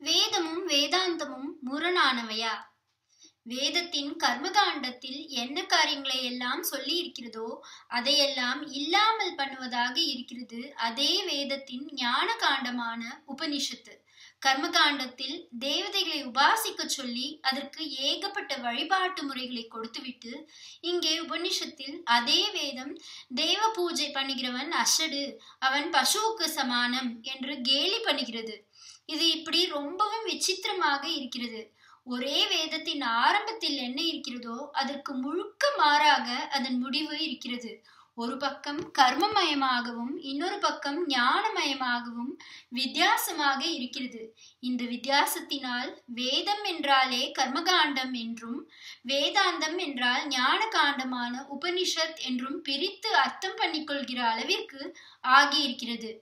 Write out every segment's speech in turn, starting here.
வேதமும் வேதாந்தமும் முரணானவையா? வேதத்தின் கர்மகாண்டத்தில் என்ன காரியங்களை எல்லாம் சொல்லி இருக்கிறதோ அதையெல்லாம் இல்லாமல் பண்ணுவதாக இருக்கிறது அதே வேதத்தின் ஞான காண்டமான உபனிஷத்து. கர்மகாண்டத்தில் தேவதைகளை உபாசிக்க சொல்லி அதற்கு ஏகப்பட்ட வழிபாட்டு முறைகளை கொடுத்துவிட்டு இங்கே உபனிஷத்தில் அதே வேதம் தேவ பூஜை பண்ணுகிறவன் அஷடு அவன் பசுவுக்கு சமானம் என்று கேலி பண்ணுகிறது. இது இப்படி ரொம்பவும் விசித்திரமாக இருக்கிறது. ஒரே வேதத்தின் ஆரம்பத்தில் என்ன இருக்கிறதோ அதற்கு முழுக்க மாறாக அதன் முடிவு இருக்கிறது. ஒரு பக்கம் கர்மமயமாகவும் இன்னொரு பக்கம் ஞானமயமாகவும் வித்தியாசமாக இருக்கிறது. இந்த வித்தியாசத்தினால் வேதம் என்றாலே கர்மகாண்டம் என்றும் வேதாந்தம் என்றால் ஞான காண்டமான உபனிஷத் என்றும் பிரித்து அர்த்தம் பண்ணிக்கொள்கிற அளவிற்கு ஆகியிருக்கிறது.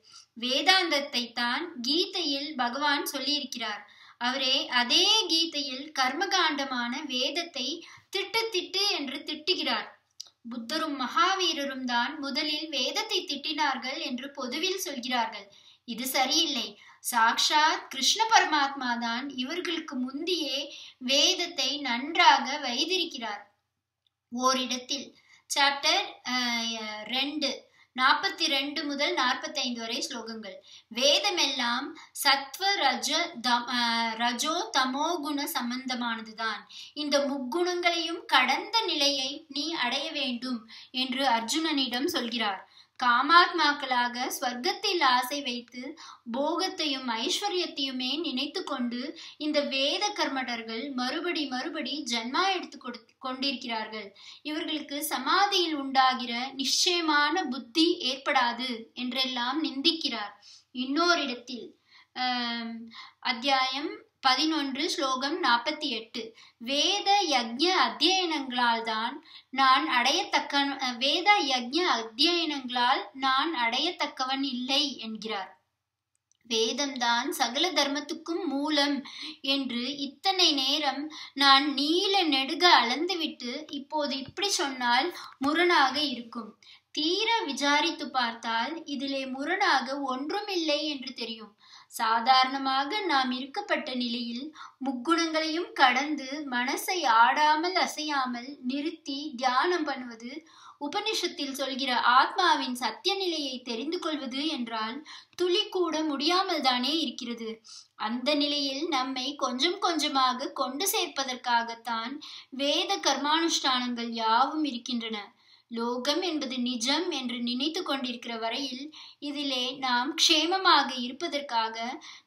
வேதாந்தத்தை தான் கீதையில் பகவான் சொல்லியிருக்கிறார். அவரே அதே கீதையில் கர்மகாண்டமான வேதத்தை திட்டு திட்டு என்று திட்டுகிறார். புத்தரும் மகாவீரரும் தான் முதலில் வேதத்தை திட்டினார்கள் என்று பொதுவில் சொல்கிறார்கள். இது சரியில்லை. சாக்ஷாத் கிருஷ்ண பரமாத்மா தான் இவர்களுக்கு முந்தியே வேதத்தை நன்றாக வைத்திருக்கிறார். ஓரிடத்தில் சாப்டர் ரெண்டு நாற்பத்தி ரெண்டு முதல் நாற்பத்தைந்து வரை ஸ்லோகங்கள். வேதமெல்லாம் சத்வ ரஜ ரஜோ தமோ குண சம்பந்தமானதுதான். இந்த முக்குணங்களையும் கடந்த நிலையை நீ அடைய வேண்டும் என்று அர்ஜுனனிடம் சொல்கிறார். காமாத்மாக்களாக ஸ்வர்க்கத்தில் ஆசை வைத்து போகத்தையும் ஐஸ்வர்யத்தையுமே நினைத்து கொண்டு இந்த வேத கர்மடர்கள் மறுபடி மறுபடி ஜன்மா எடுத்து கொடு கொண்டிருக்கிறார்கள். இவர்களுக்கு சமாதியில் உண்டாகிற நிச்சயமான புத்தி ஏற்படாது என்றெல்லாம் நிந்திக்கிறார். இன்னோரிடத்தில் அத்தியாயம் பதினொன்று ஸ்லோகம் நாற்பத்தி எட்டு. வேத யஜ்ய அத்தியனங்களால் தான் நான் அடையத்தக்க வேத யஜ்ய அத்தியனங்களால் நான் அடையத்தக்கவன் இல்லை என்கிறார். வேதம்தான் சகல தர்மத்துக்கும் மூலம் என்று இத்தனை நேரம் நான் நீல நெடுக அளந்துவிட்டு இப்போது இப்படி சொன்னால் முரணாக இருக்கும். தீர விசாரித்து பார்த்தால் இதிலே முரணாக ஒன்றுமில்லை என்று தெரியும். சாதாரணமாக நாம் இருக்கப்பட்ட நிலையில் முக்குணங்களையும் கடந்து மனசை ஆடாமல் அசையாமல் நிறுத்தி தியானம் பண்ணுவது உபனிஷத்தில் சொல்கிற ஆத்மாவின் சத்திய நிலையை தெரிந்து கொள்வது என்றால் துளி கூட முடியாமல் தானே இருக்கிறது. அந்த நிலையில் நம்மை கொஞ்சம் கொஞ்சமாக கொண்டு சேர்ப்பதற்காகத்தான் வேத கர்மானுஷ்டானங்கள் யாவும் இருக்கின்றன. லோகம் என்பது நிஜம் என்று நினைத்து கொண்டிருக்கிற வரையில் இதிலே நாம் க்ஷேமமாக இருப்பதற்காக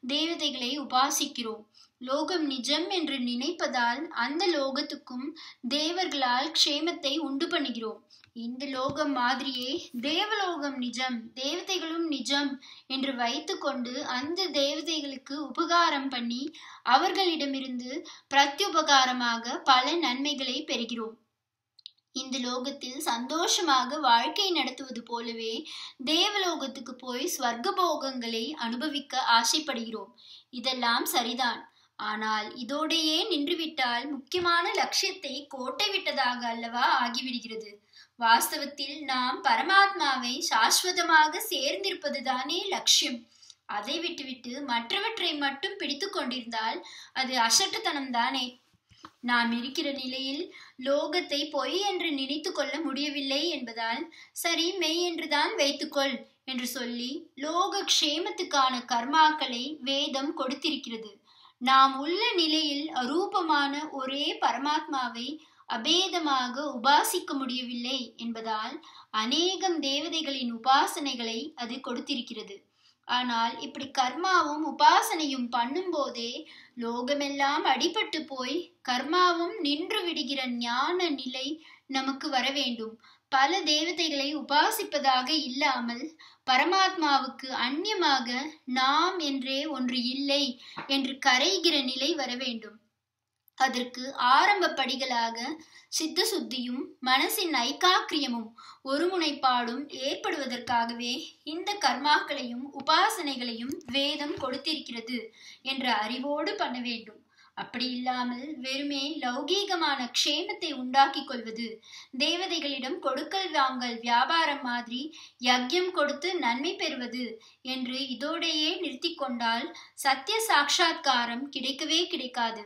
தேவதைகளை உபாசிக்கிறோம். லோகம் நிஜம் என்று நினைப்பதால் அந்த லோகத்துக்கும் தேவர்களால் க்ஷேமத்தை உண்டு பண்ணுகிறோம். இந்த லோகம் மாதிரியே தேவலோகம் நிஜம் தேவதைகளும் நிஜம் என்று வைத்துக்கொண்டு அந்த தேவதைகளுக்கு உபகாரம் பண்ணி அவர்களிடமிருந்து பிரத்யுபகாரமாக பல நன்மைகளை பெறுகிறோம். இந்த லோகத்தில் சந்தோஷமாக வாழ்க்கை நடத்துவது போலவே தேவலோகத்துக்கு போய் ஸ்வர்க்க போகங்களை அனுபவிக்க ஆசைப்படுகிறோம். இதெல்லாம் சரிதான். ஆனால் இதோடையே நின்றுவிட்டால் முக்கியமான லட்சியத்தை கோட்டை விட்டதாக அல்லவா ஆகிவிடுகிறது. வாஸ்தவத்தில் நாம் பரமாத்மாவை சாஸ்வதமாக சேர்ந்திருப்பதுதானே லட்சியம். அதை விட்டுவிட்டு மற்றவற்றை மட்டும் பிடித்து கொண்டிருந்தால் அது அசட்டுத்தனம் தானே நாம் இருக்கிற நிலையில் லோகத்தை பொய் என்று நினைத்து கொள்ள முடியவில்லை என்பதால் சரி மெய் என்றுதான் வைத்துக்கொள் என்று சொல்லி லோக க்ஷேமத்துக்கான கர்மாக்களை வேதம் கொடுத்திருக்கிறது. நாம் உள்ள நிலையில் அரூபமான ஒரே பரமாத்மாவை அபேதமாக உபாசிக்க முடியவில்லை என்பதால் அநேகம் தேவதைகளின் உபாசனைகளை அது கொடுத்திருக்கிறது. ஆனால் இப்படி கர்மாவும் உபாசனையும் பண்ணும்போதே லோகமெல்லாம் அடிபட்டு போய் கர்மாவும் நின்று விடுகிற ஞான நிலை நமக்கு வர வேண்டும். பல தேவதைகளை உபாசிப்பதாக இல்லாமல் பரமாத்மாவுக்கு அந்நியமாக நாம் என்றே ஒன்று இல்லை என்று கரைகிற நிலை வர வேண்டும். அதற்கு ஆரம்ப படிகளாக சித்த சுத்தியும் மனசின் ஐக்காக்கிரியமும் ஒருமுனைப்பாடும் ஏற்படுவதற்காகவே இந்த கர்மாக்களையும் உபாசனைகளையும் வேதம் கொடுத்திருக்கிறது என்ற அறிவோடு பண்ண வேண்டும். அப்படி இல்லாமல் வெறுமே லௌகீகமான க்ஷேமத்தை உண்டாக்கி கொள்வது தேவதைகளிடம் கொடுக்கல் வாங்கல் வியாபாரம் மாதிரி யக்யம் கொடுத்து நன்மை பெறுவது என்று இதோடையே நிறுத்தி கொண்டால் சத்திய சாட்சா்காரம் கிடைக்கவே கிடைக்காது.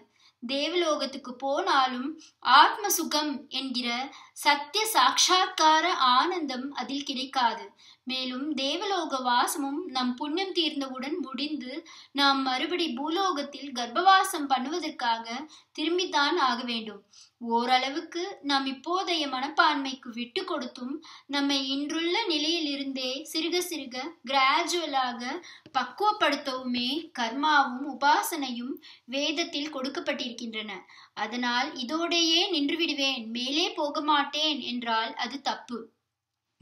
தேவலோகத்துக்கு போனாலும் ஆத்ம சுகம் என்கிற சத்திய சாட்சா்கார ஆனந்தம் அதில் கிடைக்காது. மேலும் தேவலோக வாசமும் நம் புண்ணியம் தீர்ந்தவுடன் முடிந்து நாம் மறுபடி பூலோகத்தில் கர்ப்பவாசம் பண்ணுவதற்காக திரும்பித்தான் ஆக வேண்டும். ஓரளவுக்கு நாம் இப்போதைய மனப்பான்மைக்கு விட்டு கொடுத்தும் நம்மை இன்றுள்ள நிலையிலிருந்தே சிறுக சிறுக கிராஜுவலாக பக்குவப்படுத்தவுமே கர்மாவும் உபாசனையும் வேதத்தில் கொடுக்கப்பட்டிருக்கின்றன. அதனால் இதோடையே நின்றுவிடுவேன் மேலே போக மாட்டேன் என்றால் அது தப்பு.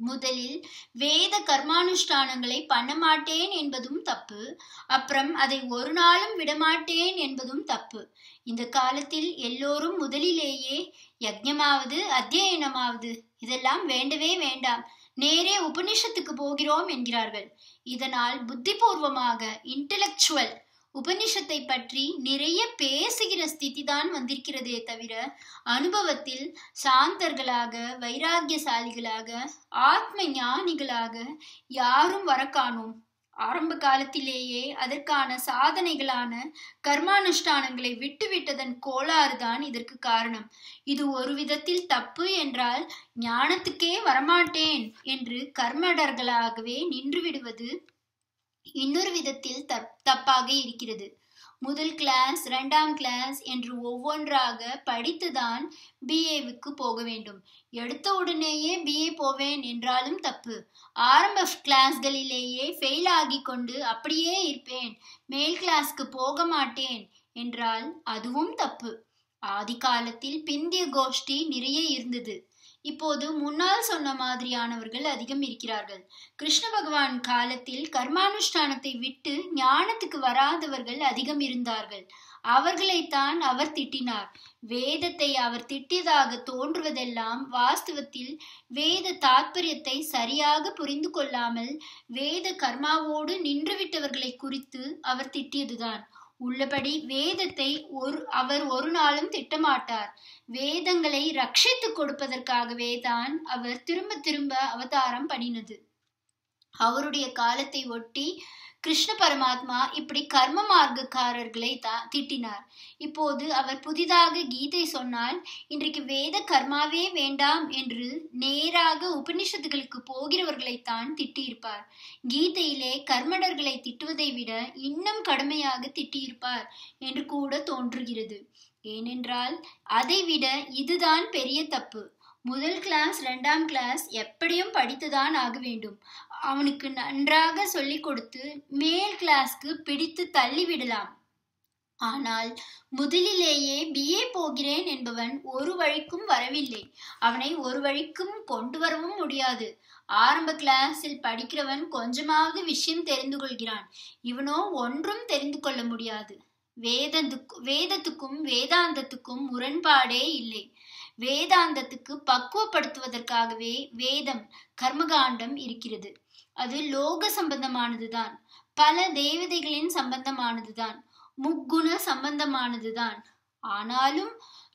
முதலில் வேத கர்மானுஷ்டானங்களை பண்ண மாட்டேன் என்பதும் தப்பு. அப்புறம் அதை ஒரு நாளும் விடமாட்டேன் என்பதும் தப்பு. இந்த காலத்தில் எல்லோரும் முதலிலேயே யஜ்யமாவது அத்தியனமாவது இதெல்லாம் வேண்டவே வேண்டாம். நேரே உபனிஷத்துக்கு போகிறோம் என்கிறார்கள். இதனால் புத்திபூர்வமாக இன்டலெக்சுவல் உபனிஷத்தை பற்றி நிறைய பேசுகிற ஸ்திதி தான் வந்திருக்கிறதே தவிர அனுபவத்தில் சாந்தர்களாக வைராகியசாலிகளாக ஆத்ம ஞானிகளாக யாரும் வர காணோம் ஆரம்ப காலத்திலேயே அதற்கான சாதனைகளான கர்மானுஷ்டானங்களை விட்டுவிட்டதன் கோளாறு தான் இதற்கு காரணம். இது ஒரு விதத்தில் தப்பு என்றால் ஞானத்துக்கே வரமாட்டேன் என்று கர்மடர்களாகவே நின்று விடுவது இன்னொரு விதத்தில் தப் தப்பாக இருக்கிறது. முதல் கிளாஸ் இரண்டாம் கிளாஸ் என்று ஒவ்வொன்றாக படித்துதான் பிஏவுக்கு போக வேண்டும். எடுத்த உடனேயே பிஏ போவேன் என்றாலும் தப்பு. ஆரம்ப கிளாஸ்களிலேயே ஃபெயில் ஆகி கொண்டு அப்படியே இருப்பேன். மேல் கிளாஸ்க்கு போக மாட்டேன் என்றால் அதுவும் தப்பு. ஆதி காலத்தில் பிந்திய கோஷ்டி நிறைய இருந்தது. இப்போது முன்னால் சொன்ன மாதிரியானவர்கள் அதிகம் இருக்கிறார்கள். கிருஷ்ண பகவான் காலத்தில் கர்மானுஷ்டானத்தை விட்டு ஞானத்துக்கு வராதவர்கள் அதிகம் இருந்தார்கள். அவர்களைத்தான் அவர் திட்டினார். வேதத்தை அவர் திட்டியதாக தோன்றுவதெல்லாம் வாஸ்தவத்தில் வேத தாத்பரியத்தை சரியாக புரிந்து கொள்ளாமல் வேத கர்மாவோடு நின்றுவிட்டவர்களை குறித்து அவர் திட்டியதுதான். உள்ளபடி வேதத்தை ஒரு அவர் ஒரு நாளும் திட்டமாட்டார். வேதங்களை ரட்சித்து கொடுப்பதற்காகவே தான் அவர் திரும்ப திரும்ப அவதாரம் பண்ணினது. அவருடைய காலத்தை ஒட்டி கிருஷ்ண பரமாத்மா இப்படி கர்ம மார்க்கக்காரர்களை தா திட்டினார். இப்போது அவர் புதிதாக கீதை சொன்னால் இன்றைக்கு வேத கர்மாவே வேண்டாம் என்று நேராக உபனிஷத்துகளுக்கு போகிறவர்களைத்தான் திட்டியிருப்பார். கீதையிலே கர்மடர்களை திட்டுவதை விட இன்னும் கடுமையாக திட்டியிருப்பார் என்று கூட தோன்றுகிறது. ஏனென்றால் அதைவிட இதுதான் பெரிய தப்பு. முதல் கிளாஸ் ரெண்டாம் கிளாஸ் எப்படியும் படித்துதான் ஆக வேண்டும். அவனுக்கு நன்றாக சொல்லிக் கொடுத்து மேல் கிளாஸ்க்கு பிடித்து தள்ளிவிடலாம் ஆனால் முதலிலேயே பிஏ போகிறேன் என்பவன் ஒரு வழிக்கும் வரவில்லை. அவனை ஒரு வழிக்கும் கொண்டு வரவும் முடியாது. ஆரம்ப கிளாஸில் படிக்கிறவன் கொஞ்சமாவது விஷயம் தெரிந்து கொள்கிறான். இவனோ ஒன்றும் தெரிந்து கொள்ள முடியாது. வேதத்துக்கு வேதத்துக்கும் வேதாந்தத்துக்கும் முரண்பாடே இல்லை. வேதாந்தத்துக்கு பக்குவப்படுத்துவதற்காகவே வேதம் கர்மகாண்டம் இருக்கிறது. அது லோக சம்பந்தமானதுதான். பல தேவதைகளின் சம்பந்தமானதுதான். முக்குண சம்பந்தமானதுதான். ஆனாலும்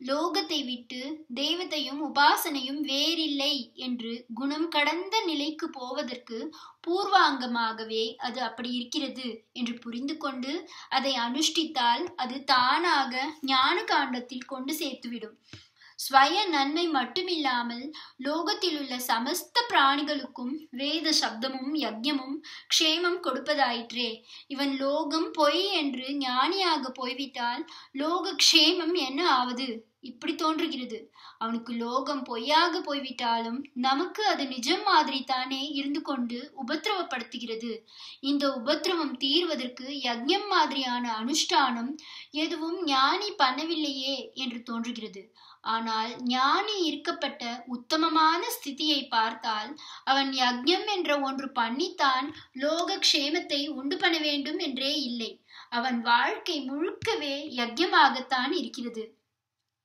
லோகத்தை விட்டு தெய்வத்தையும் உபாசனையும் வேறில்லை என்று குணம் கடந்த நிலைக்கு போவதற்கு பூர்வாங்கமாகவே அது அப்படி இருக்கிறது என்று புரிந்து கொண்டு அதை அனுஷ்டித்தால் அது தானாக ஞான காண்டத்தில் கொண்டு சேர்த்துவிடும். ஸ்வய நன்மை மட்டுமில்லாமல் லோகத்தில் உள்ள சமஸ்த பிராணிகளுக்கும் வேத சப்தமும் யஜ்யமும் க்ஷேமம் கொடுப்பதாயிற்றே. இவன் லோகம் பொய் என்று ஞானியாக போய்விட்டால் லோக க்ஷேமம் என்ன ஆவது? இப்படி தோன்றுகிறது. அவனுக்கு லோகம் பொய்யாக போய்விட்டாலும் நமக்கு அது நிஜம் மாதிரி தானே இருந்து கொண்டு உபத்திரவப்படுத்துகிறது. இந்த உபத்திரவம் தீர்வதற்கு யஜ்யம் மாதிரியான அனுஷ்டானம் எதுவும் ஞானி பண்ணவில்லையே என்று தோன்றுகிறது. ஆனால் ஞானி இருக்கப்பட்ட உத்தமமான ஸ்திதியை பார்த்தால் அவன் யக்ஞம் என்ற ஒன்று பண்ணித்தான் லோக க்ஷேமத்தை உண்டு பண்ண வேண்டும் என்றே இல்லை. அவன் வாழ்க்கை முழுக்கவே யக்ஞமாகத்தான் இருக்கிறது.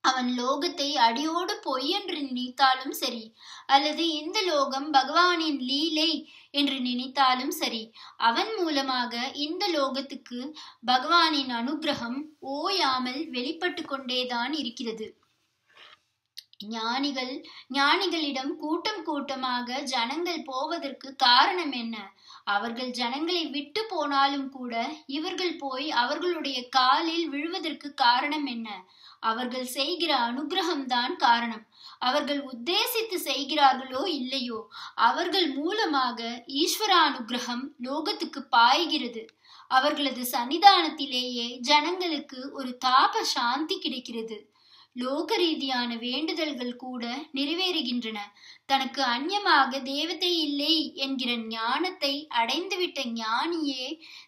அவன் லோகத்தை அடியோடு பொய் என்று நினைத்தாலும் சரி அல்லது இந்த லோகம் பகவானின் லீலை என்று நினைத்தாலும் சரி அவன் மூலமாக இந்த லோகத்துக்கு பகவானின் அனுகிரகம் ஓயாமல் வெளிப்பட்டு கொண்டேதான் இருக்கிறது. ஞானிகள் ஞானிகளிடம் கூட்டம் கூட்டமாக ஜனங்கள் போவதற்கு காரணம் என்ன? அவர்கள் ஜனங்களை விட்டு போனாலும் கூட இவர்கள் போய் அவர்களுடைய காலில் விழுவதற்கு காரணம் என்ன? அவர்கள் செய்கிற அனுகிரகம்தான் காரணம். அவர்கள் உத்தேசித்து செய்கிறார்களோ இல்லையோ அவர்கள் மூலமாக ஈஸ்வர அனுகிரகம் லோகத்துக்கு பாய்கிறது. அவர்களது சன்னிதானத்திலேயே ஜனங்களுக்கு ஒரு தாப சாந்தி கிடைக்கிறது. லோக ரீதியான வேண்டுதல்கள் கூட நிறைவேறுகின்றன. தனக்கு அந்நியமாக தேவதை இல்லை என்கிற ஞானத்தை அடைந்துவிட்ட ஞானியே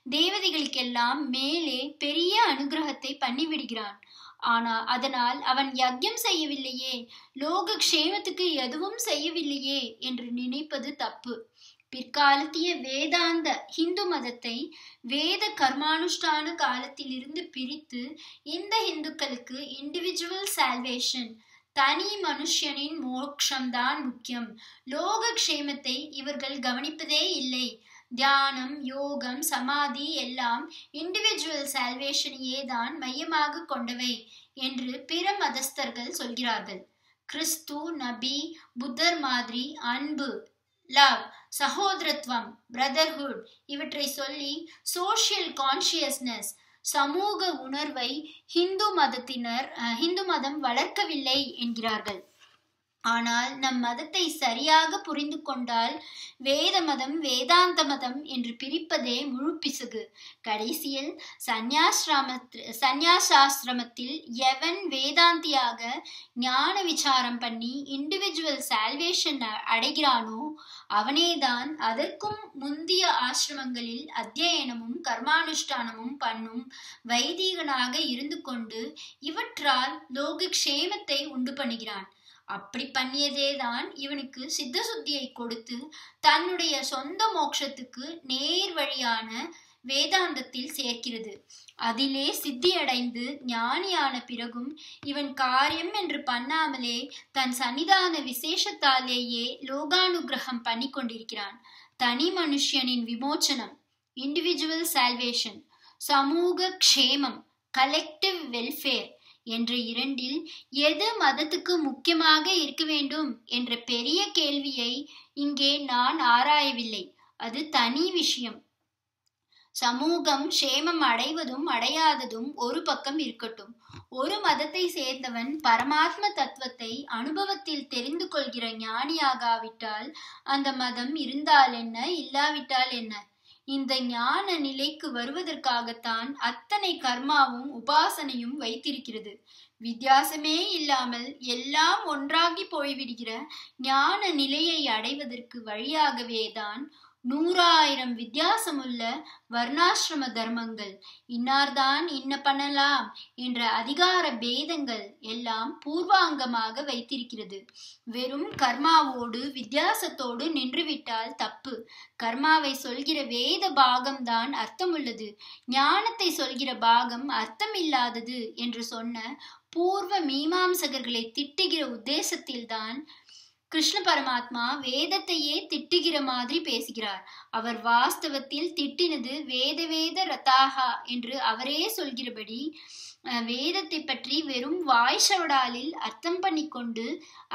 தேவதைகளுக்கெல்லாம் மேலே பெரிய அனுகிரகத்தை பண்ணிவிடுகிறான். ஆனால் அதனால் அவன் யஜ்யம் செய்யவில்லையே லோக க்ஷேமத்துக்கு எதுவும் செய்யவில்லையே என்று நினைப்பது தப்பு. பிற்காலத்திய வேதாந்த ஹிந்து மதத்தை வேத கர்மானுஷ்டான காலத்திலிருந்து பிரித்து இந்த ஹிந்துக்களுக்கு இண்டிவிஜுவல் சால்வேஷன் தனி மனுஷனின் மோட்சம்தான் முக்கியம். லோக க்ஷேமத்தை இவர்கள் கவனிப்பதே இல்லை. தியானம் யோகம் சமாதி எல்லாம் இண்டிவிஜுவல் சால்வேஷனையே தான் மையமாக கொண்டவை என்று பிற மதஸ்தர்கள் சொல்கிறார்கள். கிறிஸ்து நபி புத்தர் மாதிரி அன்பு லவ் சகோதரத்துவம் பிரதர்ஹுட் இவற்றை சொல்லி சோஷியல் கான்சியஸ்னஸ் சமூக உணர்வை ஹிந்து மதத்தினர் ஹிந்து மதம் வளர்க்கவில்லை என்கிறார்கள். ஆனால் நம் மதத்தை சரியாக புரிந்து கொண்டால் வேத மதம் வேதாந்த மதம் என்று பிரிப்பதே முழு பிசுகு. கடைசியில் சந்யாசிரம சந்யாசாசிரமத்தில் எவன் வேதாந்தியாக ஞான விசாரம் பண்ணி இண்டிவிஜுவல் சால்வேஷன் அடைகிறானோ அவனேதான் அதற்கும் முந்திய ஆசிரமங்களில் அத்தியனமும் கர்மானுஷ்டானமும் பண்ணும் வைதீகனாக இருந்து கொண்டு இவற்றால் லோக க்ஷேமத்தை உண்டு பண்ணுகிறான். அப்படி பண்ணியதேதான் இவனுக்கு சித்த சுத்தியை கொடுத்து தன்னுடைய சொந்த மோட்சத்துக்கு நேர் வழியான வேதாந்தத்தில் சேர்க்கிறது. அதிலே சித்தியடைந்து ஞானியான பிறகும் இவன் காரியம் என்று பண்ணாமலே தன் சன்னிதான விசேஷத்தாலேயே லோகானுகிரகம் பண்ணி கொண்டிருக்கிறான். தனி மனுஷியனின் விமோச்சனம் இண்டிவிஜுவல் சால்வேஷன் சமூக க்ஷேமம் கலெக்டிவ் வெல்ஃபேர் என்ற இரண்டில் எது மதத்துக்கு முக்கியமாக இருக்க வேண்டும் என்ற பெரிய கேள்வியை இங்கே நான் ஆராயவில்லை. அது தனி விஷயம். சமூகம் சேமம் அடைவதும் அடையாததும் ஒரு பக்கம் இருக்கட்டும். ஒரு மதத்தை சேர்ந்தவன் பரமாத்ம தத்துவத்தை அனுபவத்தில் தெரிந்து கொள்கிற ஞானியாகாவிட்டால் அந்த மதம் இருந்தால் என்ன இல்லாவிட்டால் என்ன? இந்த ஞான நிலைக்கு வருவதற்காகத்தான் அத்தனை கர்மாவும் உபாசனையும் வைத்திருக்கிறது. வித்தியாசமே இல்லாமல் எல்லாம் ஒன்றாகி போய்விடுகிற ஞான நிலையை அடைவதற்கு வழியாகவேதான் நூறாயிரம் வித்தியாசமுள்ள வர்ணாசிரம தர்மங்கள். இன்னார்தான் இன்ன பண்ணலாம் என்ற அதிகார பேதங்கள் எல்லாம் பூர்வாங்கமாக வைத்திருக்கிறது. வெறும் கர்மாவோடு வித்தியாசத்தோடு நின்றுவிட்டால் தப்பு. கர்மாவை சொல்கிற வேத பாகம்தான் அர்த்தமுள்ளது. ஞானத்தை சொல்கிற பாகம் அர்த்தமில்லாதது என்று சொன்ன பூர்வ மீமாம்சகர்களை திட்டுகிற உத்தேசத்தில்தான் கிருஷ்ண பரமாத்மா வேதத்தையே திட்டுகிற மாதிரி பேசுகிறார். அவர் வாஸ்தவத்தில் திட்டினது வேத வேத ரதாகா என்று அவரே சொல்கிறபடி வேதத்தை பற்றி வெறும் வாய்ஷவடாலில் அர்த்தம் பண்ணி கொண்டு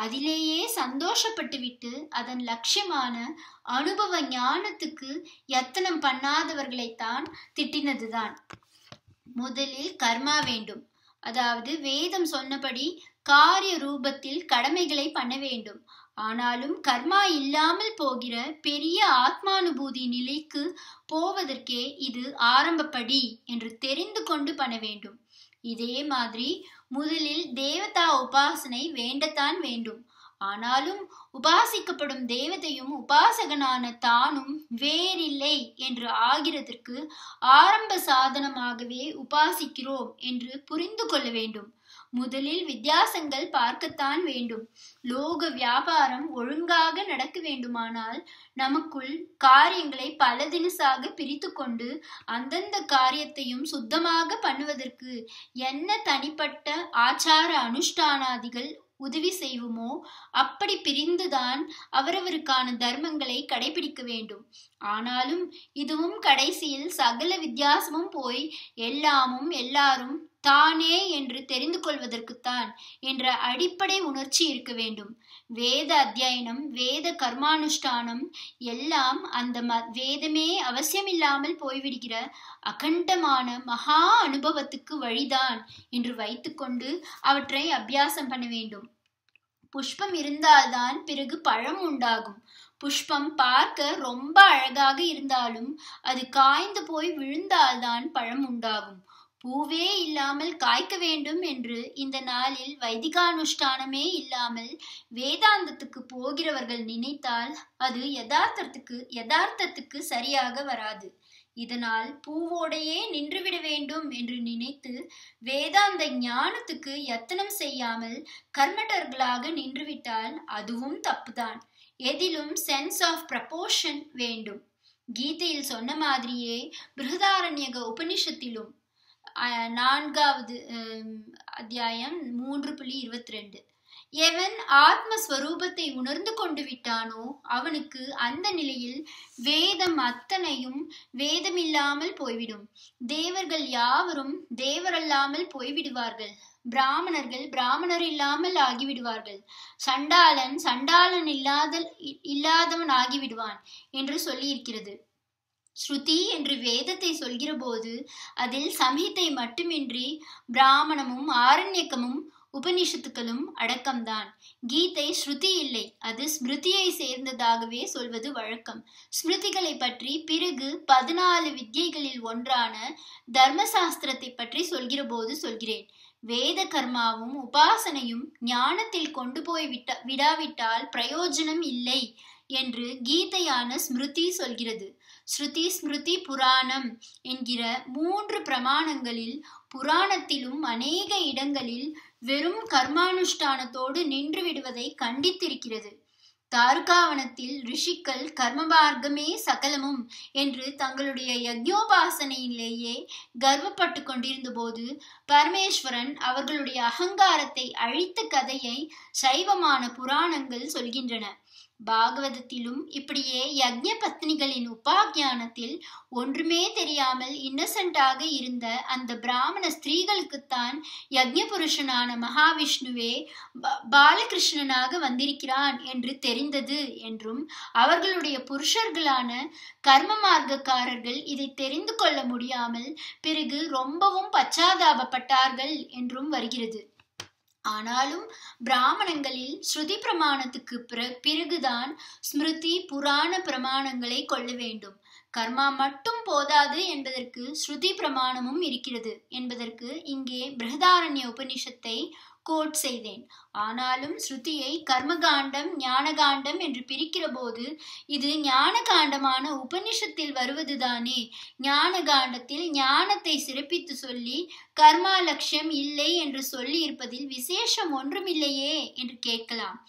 அதிலேயே சந்தோஷப்பட்டுவிட்டு அதன் லட்சியமான அனுபவ ஞானத்துக்கு யத்தனம் பண்ணாதவர்களைத்தான் திட்டினதுதான். முதலில் கர்மா வேண்டும். அதாவது வேதம் சொன்னபடி காரிய ரூபத்தில் கடமைகளை பண்ண வேண்டும். ஆனாலும் கர்மா இல்லாமல் போகிற பெரிய ஆத்மானுபூதி நிலைக்கு போவதற்கே இது ஆரம்பப்படி என்று தெரிந்து கொண்டு பண்ண வேண்டும். இதே மாதிரி முதலில் தேவதா உபாசனை வேண்டத்தான் வேண்டும். ஆனாலும் உபாசிக்கப்படும் தேவதையும் உபாசகனான தானும் வேறில்லை என்று ஆகிறதற்கு ஆரம்ப சாதனமாகவே உபாசிக்கிறோம் என்று புரிந்து கொள்ள வேண்டும். முதலில் வித்தியாசங்கள் பார்க்கத்தான் வேண்டும். லோக வியாபாரம் ஒழுங்காக நடக்க வேண்டுமானால் நமக்குள் காரியங்களை பல தினசாக பிரித்து கொண்டு அந்தந்த காரியத்தையும் சுத்தமாக பண்ணுவதற்கு என்ன தனிப்பட்ட ஆச்சார அனுஷ்டானாதிகள் உதவி செய்வோமோ அப்படி பிரிந்துதான் அவரவருக்கான தர்மங்களை கடைபிடிக்க வேண்டும். ஆனாலும் இதுவும் கடைசியில் சகல வித்தியாசமும் போய் எல்லாமும் எல்லாரும் தானே என்று தெரிந்து கொள்வதற்குத்தான் என்ற அடிப்படை உணர்ச்சி இருக்க வேண்டும். வேத அத்தியனம் வேத கர்மானுஷ்டானம் எல்லாம் அந்த ம வேதமே அவசியமில்லாமல் போய்விடுகிற அகண்டமான மகா அனுபவத்துக்கு வழிதான் என்று வைத்துக்கொண்டு அவற்றை அபியாசம் பண்ண வேண்டும். புஷ்பம் இருந்தால்தான் பிறகு பழம் உண்டாகும். புஷ்பம் பார்க்க ரொம்ப அழகாக இருந்தாலும் அது காய்ந்து போய் விழுந்தால்தான் பழம் உண்டாகும். பூவே இல்லாமல் காய்க்க வேண்டும் என்று இந்த நாளில் வைதிகானுஷ்டானமே இல்லாமல் வேதாந்தத்துக்கு போகிறவர்கள் நினைத்தால் அது யதார்த்தத்துக்கு யதார்த்தத்துக்கு சரியாக வராது. இதனால் பூவோடையே நின்றுவிட வேண்டும் என்று நினைத்து வேதாந்த ஞானத்துக்கு யத்தனம் செய்யாமல் கர்மட்டர்களாக நின்றுவிட்டால் அதுவும் தப்புதான். எதிலும் சென்ஸ் ஆஃப் ப்ரப்போர்ஷன் வேண்டும். கீதையில் சொன்ன மாதிரியே பிருகதாரண்யக உபனிஷத்திலும் நான்காவது அத்தியாயம் மூன்று புள்ளி இருபத்தி ரெண்டு. எவன் ஆத்மஸ்வரூபத்தை உணர்ந்து கொண்டு விட்டானோ அவனுக்கு அந்த நிலையில் வேதம் அத்தனையும் வேதமில்லாமல் போய்விடும். தேவர்கள் யாவரும் தேவரல்லாமல் போய்விடுவார்கள். பிராமணர்கள் பிராமணர் இல்லாமல் ஆகிவிடுவார்கள். சண்டாளன் சண்டாளன் இல்லாத இல்லாதவன் ஆகிவிடுவான் என்று சொல்லியிருக்கிறது. ஸ்ருதி என்று வேதத்தை சொல்கிற போது அதில் சம்ஹிதை மட்டுமின்றி பிராமணமும் ஆரண்யக்கமும் உபனிஷத்துக்களும் அடக்கம்தான். கீதை ஸ்ருதி இல்லை அது ஸ்மிருதியை சேர்ந்ததாகவே சொல்வது வழக்கம். ஸ்மிருதிகளை பற்றி பிறகு பதினாலு வித்யைகளில் ஒன்றான தர்மசாஸ்திரத்தை பற்றி சொல்கிற போது சொல்கிறேன். வேத கர்மாவும் உபாசனையும் ஞானத்தில் கொண்டு போய் விட்ட விடாவிட்டால் பிரயோஜனம் இல்லை என்று கீதையான ஸ்மிருதி சொல்கிறது. ஸ்ருதி ஸ்மிருதி புராணம் என்கிற மூன்று பிரமாணங்களில் புராணத்திலும் அநேக இடங்களில் வெறும் கர்மானுஷ்டானத்தோடு நின்று விடுவதை கண்டித்திருக்கிறது. தாருகாவனத்தில் ரிஷிக்கள் கர்மபார்க்கமே சகலமும் என்று தங்களுடைய யக்யோபாசனையிலேயே கர்வப்பட்டு கொண்டிருந்த போது பரமேஸ்வரன் அவர்களுடைய அகங்காரத்தை அழித்த கதையை சைவமான புராணங்கள் சொல்கின்றன. பாகவதத்திலும் இப்படியே யக்ஞ பத்னிகளின் உபாக்கியானத்தில் ஒன்றுமே தெரியாமல் இன்னசென்டாக இருந்த அந்த பிராமண ஸ்திரீகளுக்குத்தான் யக்ஞ புருஷனான மகாவிஷ்ணுவே பாலகிருஷ்ணனாக வந்திருக்கிறான் என்று தெரிந்தது என்றும் அவர்களுடைய புருஷர்களான கர்ம மார்க்கக்காரர்கள் இதை தெரிந்து கொள்ள முடியாமல் பிறகு ரொம்பவும் பச்சாதாபப்பட்டார்கள் என்றும் வருகிறது. ஆனாலும் பிராமணங்களில் ஸ்ருதி பிரமாணத்துக்கு பிறகுதான் ஸ்மிருதி புராண பிரமாணங்களை கொள்ள வேண்டும். கர்மா மட்டும் போதாது என்பதற்கு ஸ்ருதி பிரமாணமும் இருக்கிறது என்பதற்கு இங்கே பிரகதாரண்ய உபனிஷத்தை கோட் செய்தேன். ஆனாலும் ஸ்ருதியை கர்மகாண்டம் ஞானகாண்டம் என்று பிரிக்கிற போது இது ஞானகாண்டமான உபனிஷத்தில் வருவதுதானே. ஞானகாண்டத்தில் ஞானத்தை சிறப்பித்து சொல்லி கர்மா லட்சியம் இல்லை என்று சொல்லி இருப்பதில் விசேஷம் ஒன்றுமில்லையே என்று கேட்கலாம்.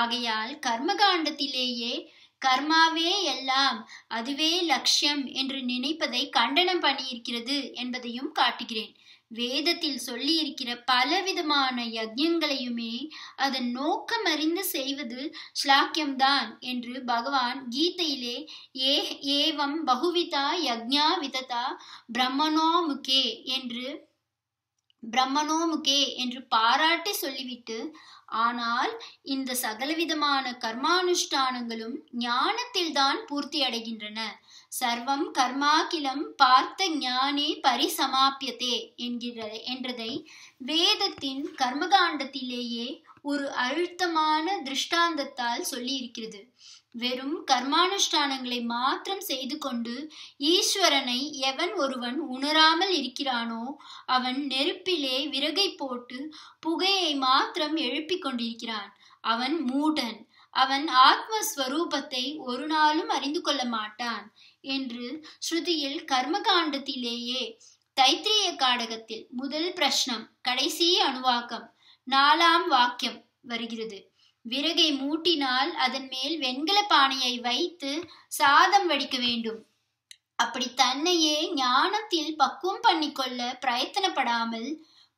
ஆகையால் கர்மகாண்டத்திலேயே கர்மாவே எல்லாம் அதுவே லட்சியம் என்று நினைப்பதை கண்டனம் பண்ணியிருக்கிறது என்பதையும் காட்டுகிறேன். வேதத்தில் சொல்லியிருக்கிற பலவிதமான யஜ்யங்களையுமே அதன் நோக்கம் அறிந்து செய்வது ஸ்லாக்கியம்தான் என்று பகவான் கீதையிலே ஏ ஏவம் பகுவிதா யக்ஞா விததா பிரம்மணோமுகே என்று பிரம்மணோமுகே என்று பாராட்டி சொல்லிவிட்டு ஆனால் இந்த சகலவிதமான கர்மானுஷ்டானங்களும் ஞானத்தில்தான் பூர்த்தி அடைகின்றன சர்வம் கர்மாகிலம் பார்த்த ஞானே பரிசமாப்பியதே என்கிற என்றதை வேதத்தின் கர்மகாண்டத்திலேயே ஒரு அழுத்தமான திருஷ்டாந்தத்தால் சொல்லி இருக்கிறது வெறும் கர்மானுஷ்டானங்களை மாத்திரம் செய்து கொண்டு ஈஸ்வரனை எவன் ஒருவன் உணராமல் இருக்கிறானோ அவன் நெருப்பிலே விறகை போட்டு புகையை மாத்திரம் எழுப்பிக் கொண்டிருக்கிறான். அவன் மூடன். அவன் ஆத்மஸ்வரூபத்தை ஒரு நாளும் அறிந்து கொள்ள மாட்டான் என்று ஸ்ருதியில் கர்மகாண்டத்திலேயே தைத்திரிய காடகத்தில் முதல் பிரஷ்னம் கடைசி அணுவாக்கம் நாலாம் வாக்கியம் வருகிறது. விறகை மூட்டினால் அதன் மேல் வெண்கல பானையை வைத்து சாதம் வடிக்க வேண்டும். அப்படி தன்னையே ஞானத்தில் பக்குவம் பண்ணிக்கொள்ள பிரயத்தனப்படாமல்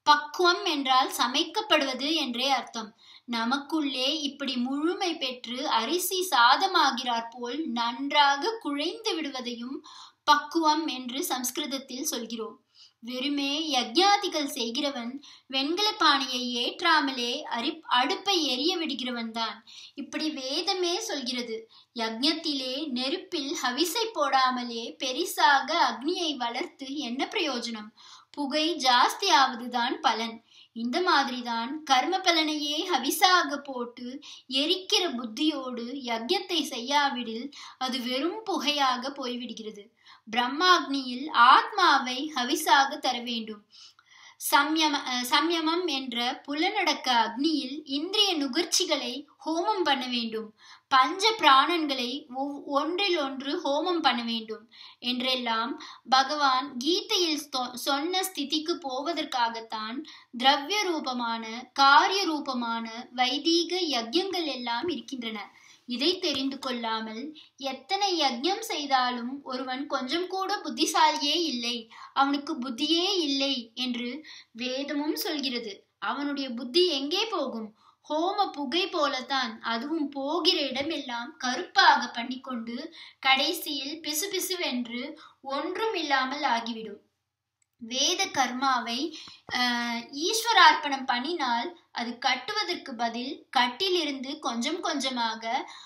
பக்குவம் என்றால் சமைக்கப்படுவது என்றே அர்த்தம். நமக்குள்ளே இப்படி முழுமை பெற்று அரிசி சாதமாகிறார் போல் நன்றாக குழைந்து விடுவதையும் பக்குவம் என்று சம்ஸ்கிருதத்தில் சொல்கிறோம். வெறுமே யக்ஞாதிகள் செய்கிறவன் வெண்கல பானையை ஏற்றாமலே அரி அடுப்பை எரிய விடுகிறவன் தான். இப்படி வேதமே சொல்கிறது. யஜ்ஞத்திலே நெருப்பில் ஹவிசை போடாமலே பெரிசாக அக்னியை வளர்த்து என்ன பிரயோஜனம்? புகை ஜாஸ்தி ஆவதுதான் பலன். இந்த மாதிரிதான் கர்ம பலனையே ஹவிசாக போட்டு எரிக்கிற புத்தியோடு யஜ்யத்தை செய்யாவிடில் அது வெறும் புகையாக போய்விடுகிறது. பிரம்மாக்னியில் ஆத்மாவை ஹவிசாக தர வேண்டும் சம்யம சம்யமம் என்ற புலனடக்க அக்னியில் இந்திரிய நுகர்ச்சிகளை ஹோமம் பண்ண வேண்டும். பஞ்ச பிராணன்களை ஒன்றில் ஒன்று ஹோமம் பண்ண வேண்டும். என்றெல்லாம் பகவான் கீதையில் சொன்ன ஸ்திதிக்கு போவதற்காகத்தான் திரவிய ரூபமான காரிய ரூபமான வைதீக யஜ்யங்கள் எல்லாம் இருக்கின்றன. இதை தெரிந்து கொள்ளாமல் எத்தனை யஜ்யம் செய்தாலும் ஒருவன் கொஞ்சம் கூட புத்திசாலியே இல்லை. அவனுக்கு புத்தியே இல்லை என்று வேதமும் சொல்கிறது. அவனுடைய புத்தி எங்கே போகும்? ஹோம புகை போலத்தான். அதுவும் போகிற இடமெல்லாம் கருப்பாக பண்ணிக்கொண்டு கடைசியில் பிசுபிசுவென்று ஒன்றும் இல்லாமல் ஆகிவிடும். வேத கர்மாவை ஈஸ்வரார்ப்பணம் பண்ணினால் அது கட்டுவதற்கு பதில் கட்டிலிருந்து கொஞ்சம் கொஞ்சமாக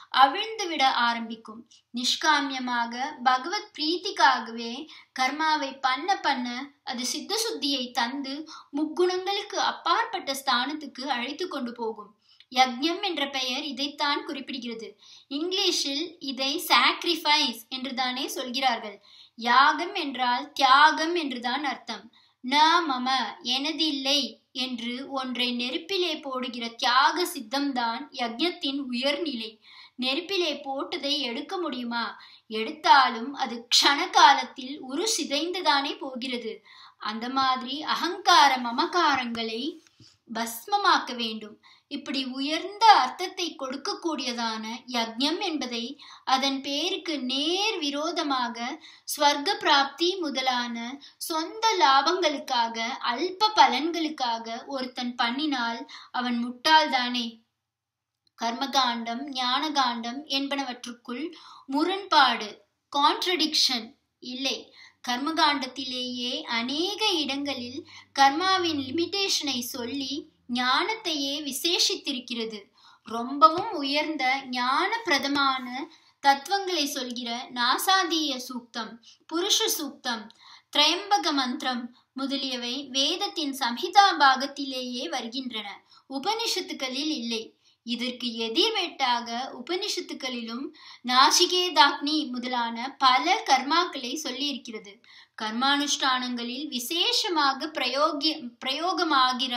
அவிழ்ந்து விட ஆரம்பிக்கும். நிஷ்காமியமாக பகவத் பிரீத்திக்காகவே கர்மாவை பண்ண பண்ண அது சித்த சுத்தியை தந்து முக்குணங்களுக்கு அப்பாற்பட்ட ஸ்தானத்துக்கு அழைத்து கொண்டு போகும். யக்ஞம் என்ற பெயர் இதைத்தான் குறிப்பிடுகிறது. இங்கிலீஷில் இதை சாக்ரிஃபைஸ் என்றுதானே சொல்கிறார்கள். யாகம் என்றால் தியாகம் என்றுதான் அர்த்தம். ந மம எனதில்லை என்று ஒன்றை நெருப்பிலே போடுகிற தியாக சித்தம்தான் யஜ்யத்தின் உயர்நிலை. நெருப்பிலே போட்டதை எடுக்க முடியுமா? எடுத்தாலும் அது க்ஷண காலத்தில் உரு சிதைந்துதானே போகிறது. அந்த மாதிரி அகங்கார மமகாரங்களை பஸ்மமாக்க வேண்டும். இப்படி உயர்ந்த அர்த்தத்தை கொடுக்கக்கூடியதான யக்ஞம் என்பதை அதன் பேருக்கு நேர் விரோதமாக ஸ்வர்க்க பிராப்தி முதலான சொந்த லாபங்களுக்காக அல்ப பலன்களுக்காக ஒருத்தன் பண்ணினால் அவன் முட்டாள்தானே? கர்மகாண்டம் ஞானகாண்டம் என்பனவற்றுக்குள் முரண்பாடு கான்ட்ரடிக்ஷன் இல்லை. கர்மகாண்டத்திலேயே அநேக இடங்களில் கர்மாவின் லிமிட்டேஷனை சொல்லி ஞானத்தையே விசேஷித்திருக்கிறது. ரொம்பவும் உயர்ந்த ஞான பிரதமான தத்துவங்களை சொல்கிற நாசாதீய சூக்தம் புருஷ சூக்தம் திரையம்பக மந்திரம் முதலியவை வேதத்தின் சம்ஹிதா பாகத்திலேயே வருகின்றன. உபனிஷத்துக்களில் இல்லை. இதற்கு எதிர்வேட்டாக உபனிஷத்துக்களிலும் நாசிகேதாக்னி முதலான பல கர்மாக்களை சொல்லியிருக்கிறது. கர்மானுஷ்டானங்களில் விசேஷமாக பிரயோகி பிரயோகமாகிற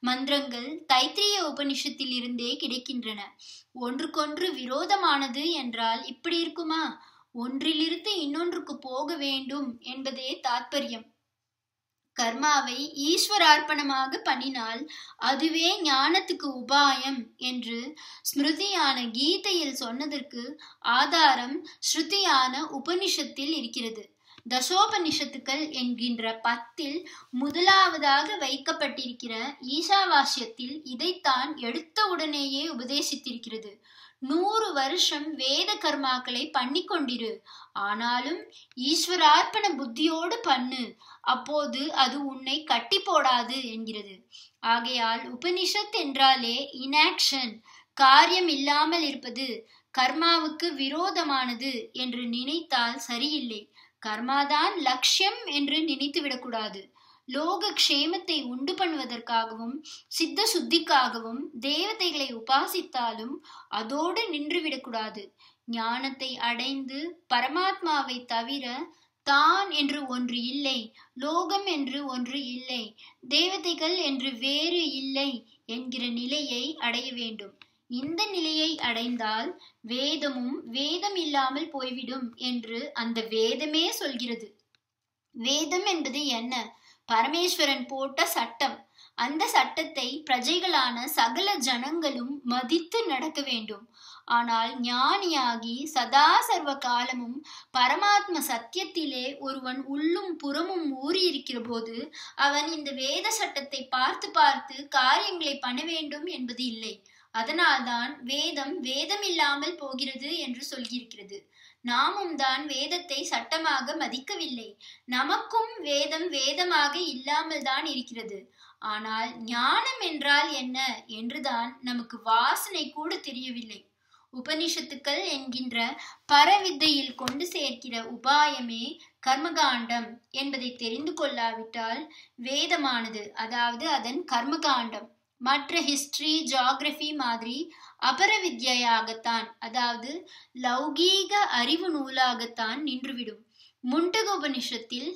மந்திரங்கள் தைத்திரிய உபனிஷத்தில் இருந்தே கிடைக்கின்றன. ஒன்றுக்கொன்று விரோதமானது என்றால் இப்படி இருக்குமா? ஒன்றிலிருந்து இன்னொன்றுக்கு போக வேண்டும் என்பதே தாத்பரியம். கர்மாவை ஈஸ்வரார்ப்பணமாக பண்ணினால் அதுவே ஞானத்துக்கு உபாயம் என்று ஸ்மிருதியான கீதையில் சொன்னதற்கு ஆதாரம் ஸ்ருதியான உபனிஷத்தில் இருக்கிறது. தசோபனிஷத்துக்கள் என்கின்ற பத்தில் முதலாவதாக வைக்கப்பட்டிருக்கிற ஈசாவாசியத்தில் இதைத்தான் எடுத்த உடனேயே உபதேசித்திருக்கிறது. நூறு வருஷம் வேத கர்மாக்களை பண்ணி கொண்டிரு. ஆனாலும் ஈஸ்வரார்ப்பண புத்தியோடு பண்ணு. அப்போது அது உன்னை கட்டி போடாது என்கிறது. ஆகையால் உபனிஷத் என்றாலே இனாக்ஷன் காரியம் இல்லாமல் இருப்பது. கர்மாவுக்கு விரோதமானது என்று நினைத்தால் சரியில்லை. கர்மாதான் லட்சியம் என்று நினைத்து விடக்கூடாது லோக க்ஷேமத்தை உண்டு பண்ணுவதற்காகவும் சித்த சுத்திக்காகவும் தேவதைகளை உபாசித்தாலும் அதோடு நின்றுவிடக்கூடாது. ஞானத்தை அடைந்து பரமாத்மாவை தவிர தான் என்று ஒன்று இல்லை லோகம் என்று ஒன்று இல்லை தேவதைகள் என்று வேறு இல்லை என்கிற நிலையை அடைய வேண்டும். இந்த நிலையை அடைந்தால் வேதமும் வேதம் இல்லாமல் போய்விடும் என்று அந்த வேதமே சொல்கிறது. வேதம் என்பது என்ன? பரமேஸ்வரன் போட்ட சட்டம். அந்த சட்டத்தை பிரஜைகளான சகல ஜனங்களும் மதித்து நடக்க வேண்டும். ஆனால் ஞானியாகி சதா சர்வ காலமும் பரமாத்ம சத்தியத்திலே ஒருவன் உள்ளும் புறமும் ஊறியிருக்கிற போது அவன் இந்த வேத சட்டத்தை பார்த்து பார்த்து காரியங்களை பண்ண வேண்டும் என்பது இல்லை. அதனால்தான் வேதம் வேதம் இல்லாமல் போகிறது என்று சொல்லியிருக்கிறது. நாமும் தான் வேதத்தை சட்டமாக மதிக்கவில்லை. நமக்கும் வேதம் வேதமாக இல்லாமல் தான் இருக்கிறது. ஆனால் ஞானம் என்றால் என்ன என்றுதான் நமக்கு வாசனை கூட தெரியவில்லை. உபனிஷத்துக்கள் என்கின்ற பரவித்தையில் கொண்டு சேர்க்கிற உபாயமே கர்மகாண்டம் என்பதை தெரிந்து கொள்ளாவிட்டால் வேதமானது அதாவது அதன் கர்மகாண்டம் மற்ற ஹிஸ்டரி ஜாகிரபி மாதிரி அபர வித்யாகத்தான் அதாவது லௌகீக அறிவு நூலாகத்தான் நின்றுவிடும். முண்டக உபனிஷத்தில்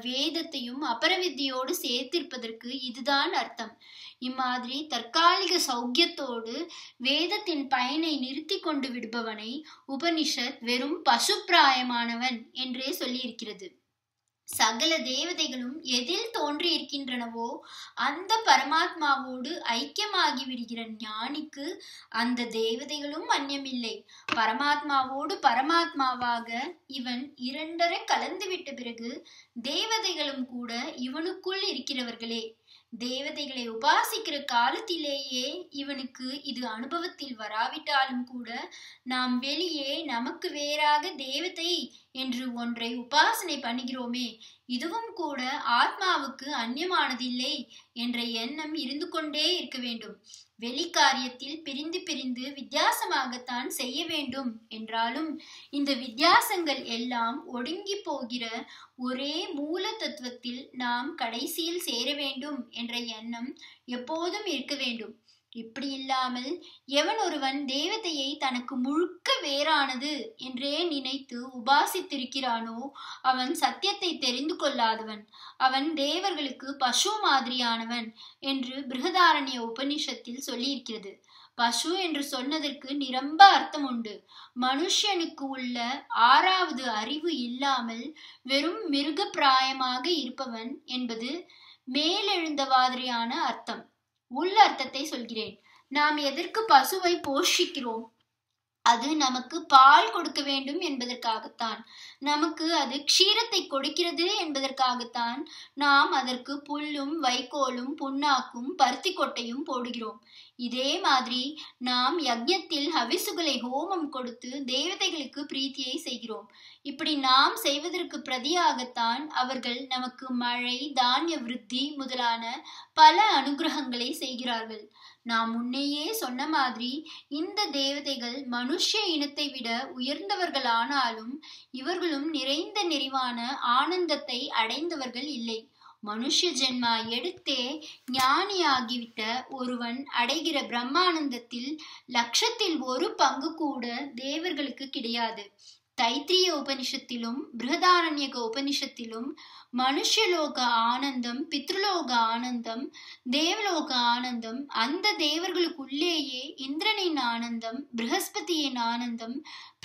வேதத்தையும் அபரவித்தியோடு சேர்த்திருப்பதற்கு இதுதான் அர்த்தம். இம்மாதிரி தற்காலிக சௌக்கியத்தோடு வேதத்தின் பயனை நிறுத்தி கொண்டு விடுபவனை உபனிஷத் வெறும் பசுப்பிராயமானவன் என்றே சொல்லியிருக்கிறது. சகல தேவதைகளும் எதில் தோன்றி இருக்கின்றனவோ அந்த பரமாத்மாவோடு ஐக்கியமாகி விடுகிற ஞானிக்கு அந்த தேவதைகளும் அந்நியமில்லை பரமாத்மாவோடு பரமாத்மாவாக இவன் இரண்டரை கலந்துவிட்ட பிறகு தேவதைகளும் கூட இவனுக்குள் இருக்கிறவர்களே. தேவதைகளை உபாசிக்கிற காலத்திலேயே இவனுக்கு இது அனுபவத்தில் வராவிட்டாலும் கூட நாம் வெளியே நமக்கு வேறாக தேவதை என்று ஒன்றை உபாசனை பண்ணுகிறோமே இதுவும் கூட ஆத்மாவுக்கு அந்நியமானதில்லை என்ற எண்ணம் இருந்து கொண்டே இருக்க வேண்டும். வெளிக்காரியத்தில் பிரிந்து பிரிந்து வித்தியாசமாகத்தான் செய்ய வேண்டும் என்றாலும் இந்த வித்தியாசங்கள் எல்லாம் ஒடுங்கி போகிற ஒரே மூல தத்துவத்தில் நாம் கடைசியில் சேர வேண்டும் என்ற எண்ணம் எப்போதும் இருக்க வேண்டும். இப்படி இல்லாமல் எவன் ஒருவன் தேவதையை தனக்கு முழுக்க வேறானது என்றே நினைத்து உபாசித்திருக்கிறானோ அவன் சத்தியத்தை தெரிந்து கொள்ளாதவன். அவன் தேவர்களுக்கு பசு மாதிரியானவன் என்று பிருகதாரண்ய உபனிஷத்தில் சொல்லியிருக்கிறது. பசு என்று சொன்னதற்கு நிரம்ப அர்த்தம் உண்டு மனுஷனுக்கு உள்ள ஆறாவது அறிவு இல்லாமல் வெறும் மிருக பிராயமாக இருப்பவன் என்பது மேலெழுந்த மாதிரியான அர்த்தம். உள்ள அர்த்தத்தை சொல்கிறேன். நாம் எதற்கு பசுவை போஷிக்கிறோம்? அது நமக்கு பால் கொடுக்க வேண்டும் என்பதற்காகத்தான். நமக்கு அது க்ஷீரத்தை கொடுக்கிறது என்பதற்காகத்தான் நாம் அதற்கு புல்லும் வைக்கோலும் புண்ணாக்கும் பருத்தி கொட்டையும் போடுகிறோம். இதே மாதிரி நாம் யஜ்யத்தில் ஹவிசுகளை ஹோமம் கொடுத்து தேவதைகளுக்கு பிரீத்தியை செய்கிறோம். இப்படி நாம் செய்வதற்கு பிரதியாகத்தான் அவர்கள் நமக்கு மழை தானிய விருத்தி முதலான பல அனுகிரகங்களை செய்கிறார்கள். நாம் முன்னையே சொன்ன மாதிரி இந்த தேவதைகள் மனுஷ இனத்தை விட உயர்ந்தவர்களானாலும் இவர்களும் நிறைந்த நிறைவான ஆனந்தத்தை அடைந்தவர்கள் இல்லை. மனுஷ ஜென்மா எடுத்தே ஞானியாகிவிட்ட ஒருவன் அடைகிற பிரம்மானந்தத்தில் லட்சத்தில் ஒரு பங்கு கூட தேவர்களுக்கு கிடையாது. தைத்திரிய உபனிஷத்திலும் பிருகதாரண்யக உபனிஷத்திலும் மனுஷலோக ஆனந்தம் பித்ருலோக ஆனந்தம் தேவலோக ஆனந்தம் அந்த தேவர்களுக்குள்ளேயே இந்திரனின் ஆனந்தம் ப்ரஹஸ்பதியின் ஆனந்தம்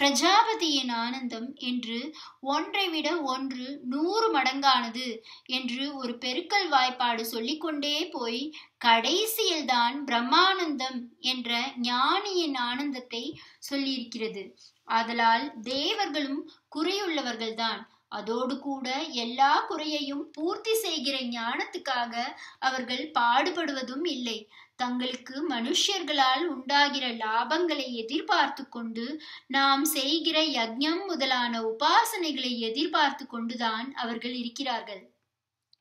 பிரஜாபதியின் ஆனந்தம் என்று ஒன்றை விட ஒன்று நூறு மடங்கானது என்று ஒரு பெருக்கல் வாய்ப்பாடு சொல்லிக்கொண்டே போய் கடைசியில்தான் பிரம்மானந்தம் என்ற ஞானியின் ஆனந்தத்தை சொல்லியிருக்கிறது. ஆதலால் தேவர்களும் குறையுள்ளவர்கள்தான். அதோடு கூட எல்லா குறையையும் பூர்த்தி செய்கிற ஞானத்துக்காக அவர்கள் பாடுபடுவதும் இல்லை. தங்களுக்கு மனுஷர்களால் உண்டாகிற லாபங்களை எதிர்பார்த்து கொண்டு நாம் செய்கிற யஜ்ஞம் முதலான உபாசனைகளை எதிர்பார்த்து கொண்டுதான் அவர்கள் இருக்கிறார்கள்.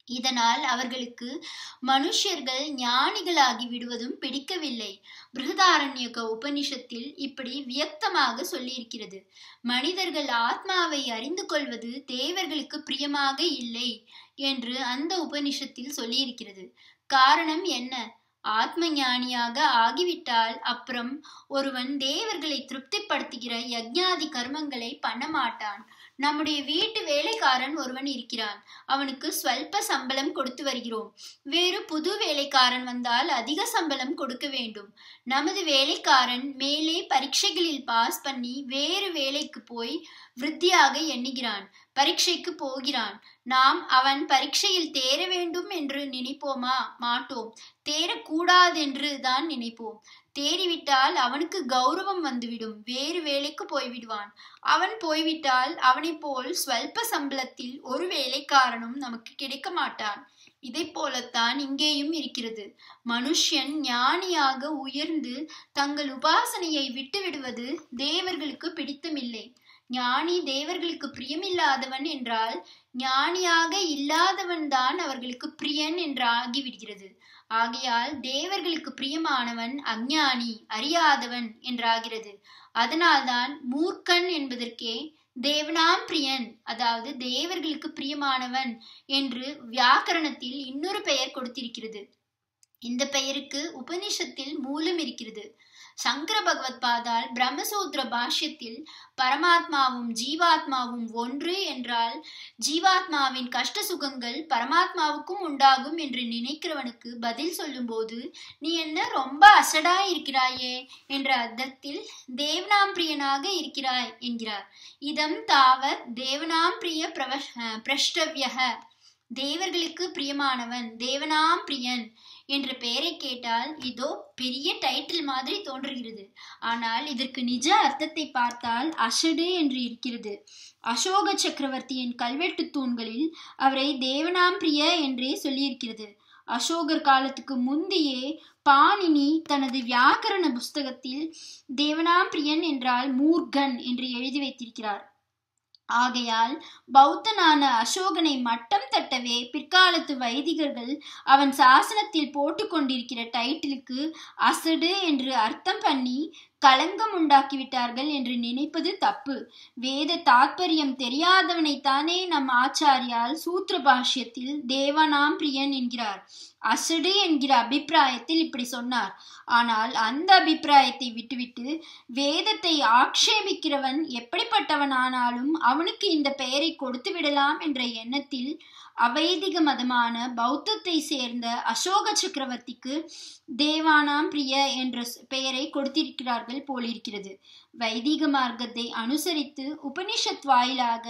இதனால் அவர்களுக்கு மனுஷர்கள் ஞானிகளாகி விடுவதும் பிடிக்கவில்லை. பிருகதாரண்யக உபனிஷத்தில் இப்படி வியக்தமாக சொல்லியிருக்கிறது. மனிதர்கள் ஆத்மாவை அறிந்து கொள்வது தேவர்களுக்கு பிரியமாக இல்லை என்று அந்த உபனிஷத்தில் சொல்லியிருக்கிறது. காரணம் என்ன? ஆத்ம ஞானியாக ஆகிவிட்டால் அப்புறம் ஒருவன் தேவர்களை திருப்திப்படுத்துகிற யஜ்ஞாதி கர்மங்களை பண்ண மாட்டான். நம்முடைய வீட்டு வேலைக்காரன் ஒருவன் இருக்கிறான். அவனுக்கு ஸ்வல்ப சம்பளம் கொடுத்து வருகிறோம். வேறு புது வேலைக்காரன் வந்தால் அதிக சம்பளம் கொடுக்க வேண்டும். நமது வேலைக்காரன் மேலே பரீட்சைகளில் பாஸ் பண்ணி வேறு வேலைக்கு போய் விருத்தியாக எண்ணுகிறான். பரீட்சைக்கு போகிறான். நாம் அவன் பரீட்சையில் தேர வேண்டும் என்று நினைப்போமா? மாட்டோம். தேரக்கூடாதென்று தான் நினைப்போம். தேறிவிட்டால் அவனுக்கு கௌரவம் வந்துவிடும். வேறு வேலைக்கு போய்விடுவான். அவன் போய்விட்டால் அவனைப் போல் ஸ்வல்ப சம்பளத்தில் ஒரு வேலைக்காரனும் நமக்கு கிடைக்க மாட்டான் இதை போலத்தான் இங்கேயும் இருக்கிறது. மனுஷன் ஞானியாக உயர்ந்து தங்கள் உபாசனையை விட்டுவிடுவது தேவர்களுக்கு பிடித்தமில்லை. ஞானி தேவர்களுக்கு பிரியமில்லாதவன் என்றால் ஞானியாக இல்லாதவன் தான் அவர்களுக்கு பிரியன் என்று ஆகிவிடுகிறது ஆகையால் தேவர்களுக்கு பிரியமானவன் அஞ்ஞானி அறியாதவன் என்றாகிறது. அதனால்தான் மூர்க்கன் என்பதற்கே தேவனாம் பிரியன் அதாவது தேவர்களுக்கு பிரியமானவன் என்று வியாக்கரணத்தில் இன்னொரு பெயர் கொடுத்திருக்கிறது. இந்த பெயருக்கு உபனிஷத்தில் மூலம் இருக்கிறது. சங்கர பகவத் பாதால் பிரம்மசூத்ர பாஷ்யத்தில் பரமாத்மாவும் ஜீவாத்மாவும் ஒன்று என்றால் ஜீவாத்மாவின் கஷ்ட சுகங்கள் பரமாத்மாவுக்கும் உண்டாகும் என்று நினைக்கிறவனுக்கு பதில் சொல்லும்போது நீ என்ன ரொம்ப அசடா இருக்கிறாயே? என்ற அர்த்தத்தில் தேவனாம் பிரியனாக இருக்கிறாய் என்கிறார். இதம் தாவத் தேவனாம் பிரிய பிரவ பிரஷ்டவியக. தேவர்களுக்கு பிரியமானவன் தேவனாம் பிரியன் என்ற பெயரை கேட்டால் இதோ பெரிய டைட்டில் மாதிரி தோன்றுகிறது. ஆனால் இதற்கு நிஜ அர்த்தத்தை பார்த்தால் அஷடு என்று இருக்கிறது. அசோக சக்கரவர்த்தியின் கல்வெட்டு தூண்களில் அவரை தேவனாம்பிரிய என்றே சொல்லியிருக்கிறது. அசோகர் காலத்துக்கு முந்தையே பாணினி தனது வியாக்கரண புஸ்தகத்தில் தேவனாம்பிரியன் என்றால் மூர்கன் என்று எழுதி வைத்திருக்கிறார். ஆகையால் பௌத்தனான அசோகனை மட்டம் தட்டவே பிற்காலத்து வைதிகர்கள் அவன் சாசனத்தில் போட்டு கொண்டிருக்கிற டைட்டிலுக்கு அசடு என்று அர்த்தம் பண்ணி களங்கம் உண்டாக்கிவிட்டார்கள் என்று நினைப்பது தப்பு. வேத தாத்பரியம் தெரியாதவனைத்தானே நம் ஆச்சாரியால் சூத்திர பாஷ்யத்தில் தேவனாம் பிரியன் என்கிறார். அசடு என்கிற அபிப்பிராயத்தில் இப்படி சொன்னார். ஆனால் அந்த அபிப்பிராயத்தை விட்டுவிட்டு வேதத்தை ஆக்ஷேபிக்கிறவன் எப்படிப்பட்டவன் ஆனாலும் அவனுக்கு இந்த பெயரை கொடுத்து விடலாம் என்ற எண்ணத்தில் அவைதிக மதமான பௌத்தத்தை சேர்ந்த அசோக சக்கரவர்த்திக்கு தேவானாம் பிரிய என்ற பெயரை கொடுத்திருக்கிறார்கள் போலிருக்கிறது. வைதிக மார்க்கத்தை அனுசரித்து உபனிஷத் வாயிலாக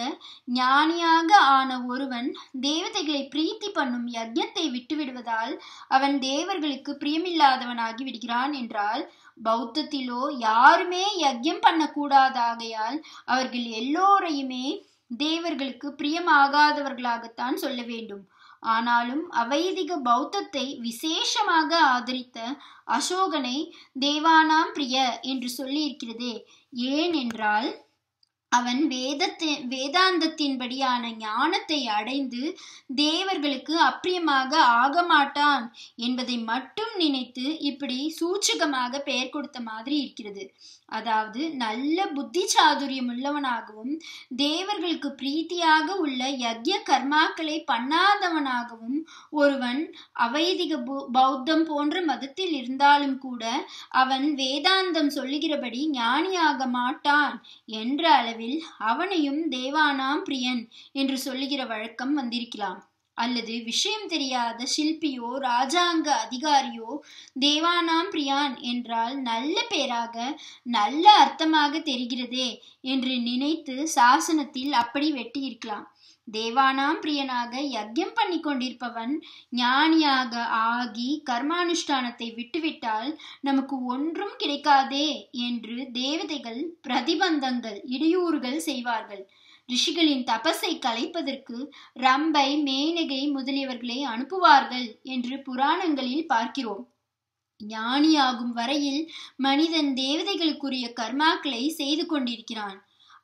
ஞானியாக ஆன ஒருவன் தேவதைகளை பிரீத்தி பண்ணும் யஜ்யத்தை விட்டுவிடுவதால் அவன் தேவர்களுக்கு பிரியமில்லாதவனாகி விடுகிறான் என்றால் பௌத்தத்திலோ யாருமே யஜ்யம் பண்ணக்கூடாதாகையால் அவர்கள் எல்லோரையுமே தேவர்களுக்கு பிரியமாகாதவர்களாகத்தான் சொல்ல வேண்டும். ஆனாலும் அவைதிக பௌத்தத்தை விசேஷமாக ஆதரித்த அசோகனை தேவானாம் பிரிய என்று சொல்லியிருக்கிறதே. ஏனென்றால் அவன் வேதத்தை வேதாந்தத்தின்படியான ஞானத்தை அடைந்து தேவர்களுக்கு அப்பிரியமாக ஆக மாட்டான் என்பதை மட்டும் நினைத்து இப்படி சூச்சகமாக பெயர் கொடுத்த மாதிரி இருக்கிறது. அதாவது நல்ல புத்தி சாதுரியம் உள்ளவனாகவும் தேவர்களுக்கு பிரீத்தியாக உள்ள யக்ய கர்மாக்களை பண்ணாதவனாகவும் ஒருவன் அவைதிக பௌத்தம் போன்ற மதத்தில் இருந்தாலும் கூட அவன் வேதாந்தம் சொல்லுகிறபடி ஞானியாக மாட்டான் என்ற அளவில் அவனையும் தேவானாம் பிரியன் என்று சொல்லுகிற வழக்கம் வந்திருக்கலாம். அல்லது விஷயம் தெரியாத சில்பியோ ராஜாங்க அதிகாரியோ தேவானாம் பிரியான் என்றால் நல்ல பேராக நல்ல அர்த்தமாக தெரிகிறதே என்று நினைத்து சாசனத்தில் அப்படி வெட்டியிருக்கலாம். தேவானாம் பிரியனாக யஜ்யம் பண்ணி கொண்டிருப்பவன் ஞானியாக ஆகி கர்மானுஷ்டானத்தை விட்டுவிட்டால் நமக்கு ஒன்றும் கிடைக்காதே என்று தேவதைகள் பிரதிபந்தங்கள் இடையூறுகள் செய்வார்கள். ரிஷிகளின் தபஸை கலைப்பதற்கு ரம்பை மேனகை முதலியவர்களை அனுப்புவார்கள் என்று புராணங்களில் பார்க்கிறோம். ஞானியாகும் வரையில் மனிதன் தேவதைகளுக்குரிய கர்மாக்களை செய்து கொண்டிருக்கிறான்.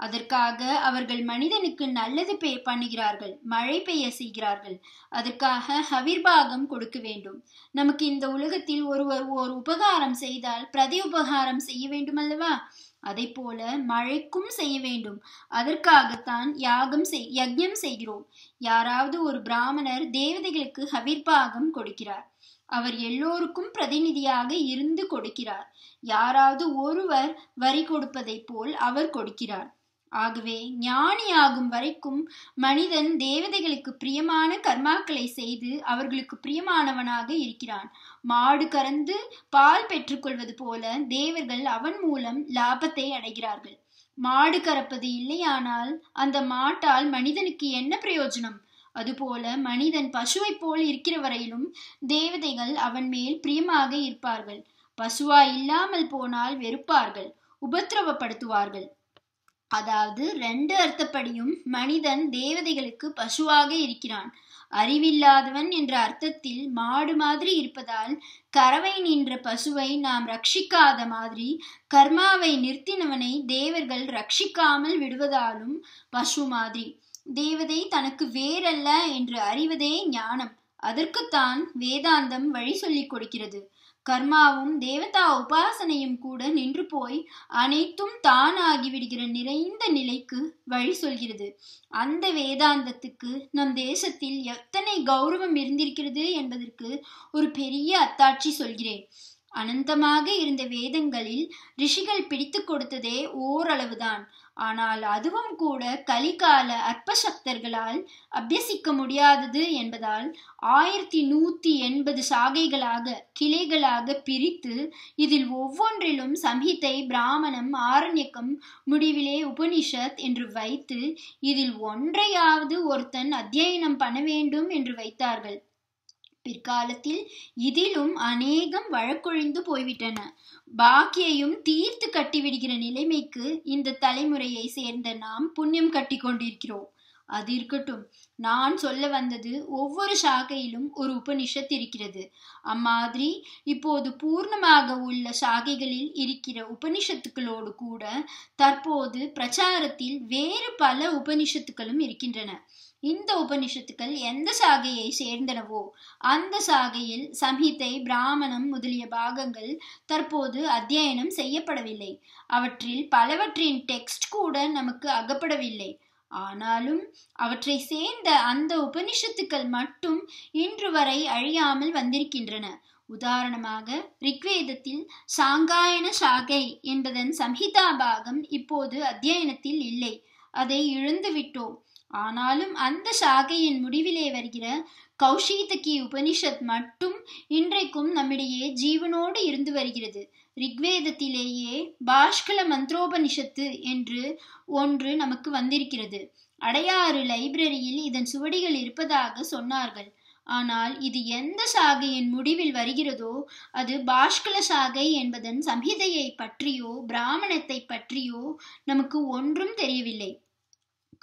அதற்காக அவர்கள் மனிதனுக்கு நல்லது பே பண்ணுகிறார்கள் மழை பெய்ய செய்கிறார்கள். அதற்காக ஹவிர்பாகம் கொடுக்க வேண்டும். நமக்கு இந்த உலகத்தில் ஒருவர் ஒரு உபகாரம் செய்தால் பிரதி உபகாரம் செய்ய வேண்டும் அல்லவா அதை போல மழைக்கும் செய்ய வேண்டும். அதற்காகத்தான் யாகம் செய் யஜ்யம் செய்கிறோம். யாராவது ஒரு பிராமணர் தேவதைகளுக்கு ஹவிர்பாகம் கொடுக்கிறார். அவர் எல்லோருக்கும் பிரதிநிதியாக இருந்து கொடுக்கிறார். யாராவது ஒருவர் வரி கொடுப்பதைப் போல் அவர் கொடுக்கிறார். ஆகவே ஞானியாகும் வரைக்கும் மனிதன் தேவதைகளுக்கு பிரியமான கர்மாக்களை செய்து அவர்களுக்கு பிரியமானவனாக இருக்கிறான். மாடு கறந்து பால் பெற்றுக்கொள்வது போல தேவர்கள் அவன் மூலம் லாபத்தை அடைகிறார்கள். மாடு கறப்பது இல்லையானால் அந்த மாட்டால் மனிதனுக்கு என்ன பிரயோஜனம்? அதுபோல மனிதன் பசுவைப் போல் இருக்கிற வரையிலும் தேவதைகள் அவன் மேல் பிரியமாக இருப்பார்கள். பசுவா இல்லாமல் போனால் வெறுப்பார்கள் உபத்திரவப்படுத்துவார்கள். அதாவது ரெண்டு அர்த்தப்படியும் மனிதன் தேவதைகளுக்கு பசுவாக இருக்கிறான். அறிவில்லாதவன் என்ற அர்த்தத்தில் மாடு மாதிரி இருப்பதால் கறவை நின்ற பசுவை நாம் ரட்சிக்காத மாதிரி கர்மாவை நிறுத்தினவனை தேவர்கள் ரட்சிக்காமல் விடுவதாலும் பசு மாதிரி. தேவதை தனக்கு வேறல்ல என்று அறிவதே ஞானம். அதற்குத்தான் வேதாந்தம் வழி சொல்லிக் கொடுக்கிறது. கர்மாவும் தேவதா உபாசனையும் கூட நின்று போய் அனைத்தும் தானாகிவிடுகிற நிறைந்த நிலைக்கு வழி சொல்கிறது. அந்த வேதாந்தத்துக்கு நம் தேசத்தில் எத்தனை கௌரவம் இருந்திருக்கிறது என்பதற்கு ஒரு பெரிய அத்தாட்சி சொல்கிறேன். அனந்தமாக இருந்த வேதங்களில் ரிஷிகள் பிடித்து கொடுத்ததே ஓரளவுதான். ஆனால் அதுவும் கூட கலிகால அற்பசக்தர்களால் அபியசிக்க முடியாதது என்பதால் ஆயிரத்தி நூற்றி எண்பது சாகைகளாக கிளைகளாக பிரித்து இதில் ஒவ்வொன்றிலும் சம்ஹிதை பிராமணம் ஆரண்யக்கம் முடிவிலே உபனிஷத் என்று வைத்து இதில் ஒன்றையாவது ஒருத்தன் அத்தியனம் பண்ண வேண்டும் என்று வைத்தார்கள். பிற்காலத்தில் இதிலும் அநேகம் வழக்கொழிந்து போய்விட்டன. பாக்கியையும் தீர்த்து கட்டிவிடுகிற நிலைமைக்கு இந்த தலைமுறையை சேர்ந்த நாம் புண்ணியம் கட்டி கொண்டிருக்கிறோம். அது இருக்கட்டும். நான் சொல்ல வந்தது ஒவ்வொரு சாகையிலும் ஒரு உபனிஷத் இருக்கிறது. அம்மாதிரி இப்போது பூர்ணமாக உள்ள சாகைகளில் இருக்கிற உபனிஷத்துக்களோடு கூட தற்போது பிரச்சாரத்தில் வேறு பல உபனிஷத்துக்களும் இருக்கின்றன. இந்த உபனிஷத்துக்கள் எந்த சாகையை சேர்ந்தனவோ அந்த சாகையில் சம்ஹிதை பிராமணம் முதலிய பாகங்கள் தற்போது அத்தியனம் செய்யப்படவில்லை. அவற்றில் பலவற்றின் டெக்ஸ்ட் கூட நமக்கு அகப்படவில்லை. ஆனாலும் அவற்றை சேர்ந்த அந்த உபனிஷத்துக்கள் மட்டும் இன்று வரை அழியாமல் வந்திருக்கின்றன. உதாரணமாக ரிக்வேதத்தில் சாங்காயன சாகை என்பதன் சம்ஹிதா பாகம் இப்போது அத்தியனத்தில் இல்லை. அதை இழந்துவிட்டோம் ஆனாலும் அந்த சாகையின் முடிவிலே வருகிற கௌஷீதகி உபனிஷத் மட்டும் இன்றைக்கும் நம்மிடையே ஜீவனோடு இருந்து வருகிறது. ரிக்வேதத்திலேயே பாஷ்கல மந்த்ரோபனிஷத்து என்று ஒன்று நமக்கு வந்திருக்கிறது. அடையாறு லைப்ரரியில் இதன் சுவடிகள் இருப்பதாக சொன்னார்கள். ஆனால் இது எந்த சாகையின் முடிவில் வருகிறதோ அது பாஷ்கல சாகை என்பதன் சம்ஹிதையை பற்றியோ பிராமணத்தை பற்றியோ நமக்கு ஒன்றும் தெரியவில்லை.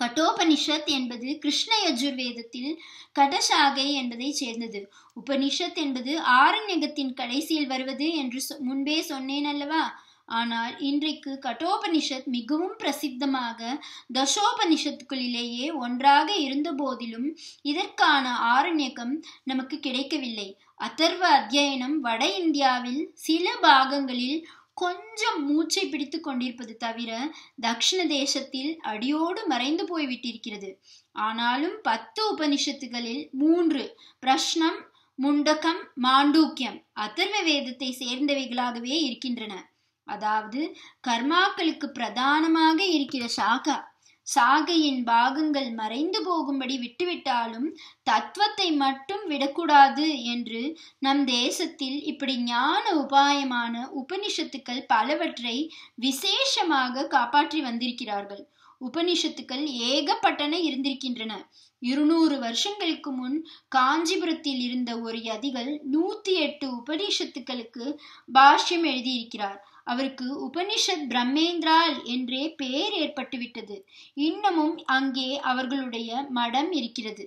கட்டோபனிஷத் என்பது கிருஷ்ண யஜுர்வேதத்தில் கடசாகை என்பதை சேர்ந்தது. உபனிஷத் என்பது ஆரண்யகத்தின் கடைசியில் வருவது என்று முன்பே சொன்னேன் அல்லவா? ஆனால் இன்றைக்கு கட்டோபனிஷத் மிகவும் பிரசித்தமாக தசோபனிஷத்துக்களிலேயே ஒன்றாக இருந்த போதிலும் இதற்கான ஆரண்யகம் நமக்கு கிடைக்கவில்லை. அதர்வ அத்தியனம் வட இந்தியாவில் சில பாகங்களில் கொஞ்சம் மூச்சை பிடித்து கொண்டிருப்பது தவிர தக்ஷிண தேசத்தில் அடியோடு மறைந்து போய்விட்டிருக்கிறது. ஆனாலும் பத்து உபனிஷத்துகளில் மூன்று பிரஷ்னம் முண்டகம் மாண்டூக்கியம் அதர்வ வேதத்தை சேர்ந்தவைகளாகவே இருக்கின்றன. அதாவது கர்மாக்களுக்கு பிரதானமாக இருக்கிற சாகா சாகையின் பாகங்கள் மறைந்து போகும்படி விட்டுவிட்டாலும் தத்துவத்தை மட்டும் விடக்கூடாது என்று நம் தேசத்தில் இப்படி ஞான உபாயமான உபனிஷத்துக்கள் பலவற்றை விசேஷமாக காப்பாற்றி வந்திருக்கிறார்கள். உபனிஷத்துக்கள் ஏகப்பட்டன இருந்திருக்கின்றன. இருநூறு வருஷங்களுக்கு முன் காஞ்சிபுரத்தில் இருந்த ஒரு யதிகள் நூத்தி எட்டு உபனிஷத்துக்களுக்கு பாஷ்யம் எழுதியிருக்கிறார். அவருக்கு உபனிஷத் பிரம்மேந்திரால் என்றே பெயர் ஏற்பட்டுவிட்டது. இன்னமும் அங்கே அவர்களுடைய மடம் இருக்கிறது.